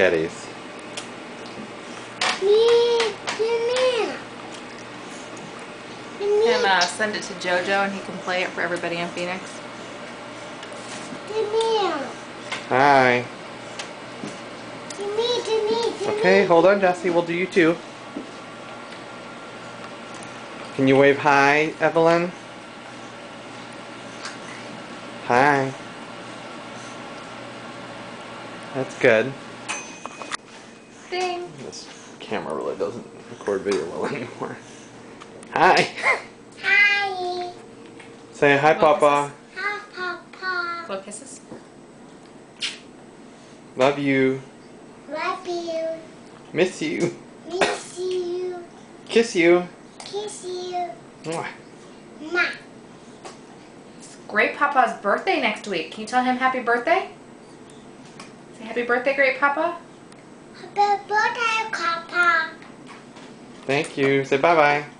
sketties. Me, me, me, And uh, send it to JoJo and he can play it for everybody in Phoenix. Hi. me, me, Okay, hold on, Jesse. We'll do you too. Can you wave hi, Evelyn? Hi. That's good. Ding. This camera really doesn't record video well anymore. Hi. Hi, Say hi, Well, Papa. hi, Papa. Blow kisses. Love you. Love you, Miss you. miss you, Kiss you. kiss you, Mwah. ma. It's Great Papa's birthday next week. Can you tell him happy birthday? Say happy birthday, Great Papa. Thank you. Say bye bye.